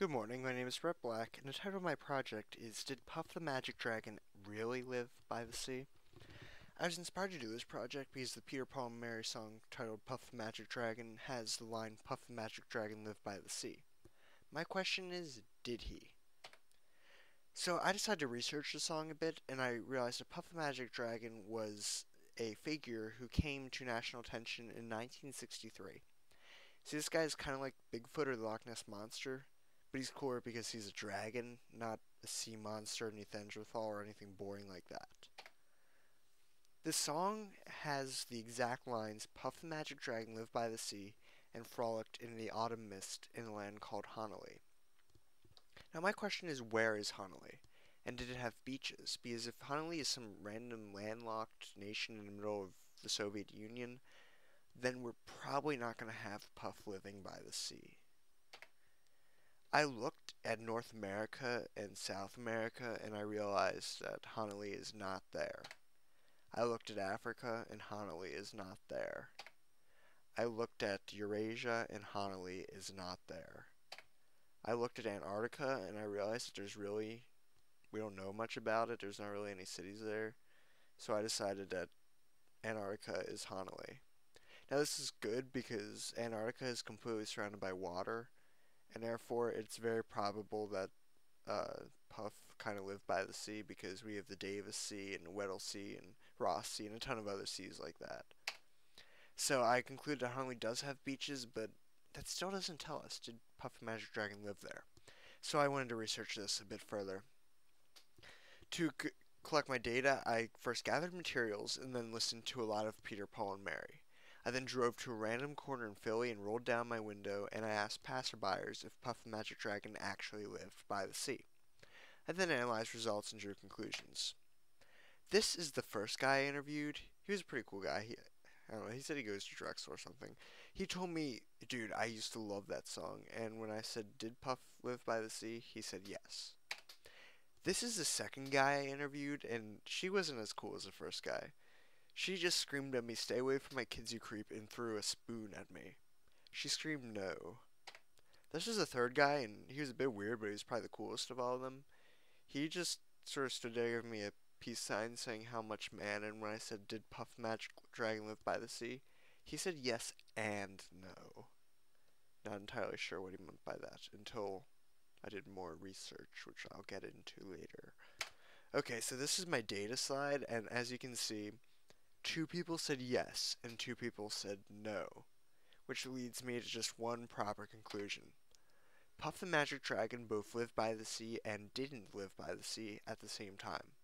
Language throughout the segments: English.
Good morning, my name is Bret Black, and the title of my project is Did Puff the Magic Dragon Really Live by the Sea? I was inspired to do this project because the Peter Paul and Mary song titled Puff the Magic Dragon has the line Puff the Magic Dragon Live by the Sea. My question is, did he? So I decided to research the song a bit, and I realized that Puff the Magic Dragon was a figure who came to national attention in 1963. See, this guy is kind of like Bigfoot or the Loch Ness Monster, but he's cooler because he's a dragon, not a sea monster, Neanderthal, or anything boring like that. The song has the exact lines Puff the Magic Dragon lived by the sea and frolicked in the autumn mist in a land called Hanalei. Now, my question is where is Hanalei? And did it have beaches? Because if Hanalei is some random landlocked nation in the middle of the Soviet Union, then we're probably not going to have Puff living by the sea. I looked at North America and South America and I realized that Hanalei is not there. I looked at Africa and Hanalei is not there. I looked at Eurasia and Hanalei is not there. I looked at Antarctica and I realized that there's really, we don't know much about it. There's not really any cities there. So I decided that Antarctica is Hanalei. Now this is good because Antarctica is completely surrounded by water, and therefore it's very probable that uh, Puff kind of lived by the sea because we have the Davis Sea and Weddell Sea and Ross Sea and a ton of other seas like that. So I concluded that Hanalei does have beaches, but that still doesn't tell us did Puff the Magic Dragon live there. So I wanted to research this a bit further. To collect my data, I first gathered materials and then listened to a lot of Peter, Paul, and Mary. I then drove to a random corner in Philly and rolled down my window and I asked passerbyers if Puff the Magic Dragon actually lived by the sea. I then analyzed results and drew conclusions. This is the first guy I interviewed. He was a pretty cool guy. He, I don't know, he said he goes to Drexel or something. He told me, dude, I used to love that song. And when I said, did Puff live by the sea? He said yes. This is the second guy I interviewed, and she wasn't as cool as the first guy. She just screamed at me, stay away from my kids, you creep, and threw a spoon at me. She screamed no. This was the third guy, and he was a bit weird, but he was probably the coolest of all of them. He just sort of stood there giving me a peace sign saying how much man, and when I said, did Puff Magic Dragon live by the sea? He said yes and no. Not entirely sure what he meant by that until I did more research, which I'll get into later. Okay, so this is my data slide, and as you can see, two people said yes and two people said no, which leads me to just one proper conclusion. Puff the Magic Dragon both lived by the sea and didn't live by the sea at the same time.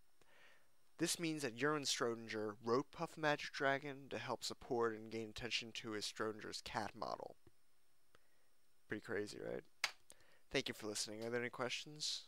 This means that Erwin Schrodinger wrote Puff the Magic Dragon to help support and gain attention to his Schrodinger's cat model. Pretty crazy, right? Thank you for listening. Are there any questions?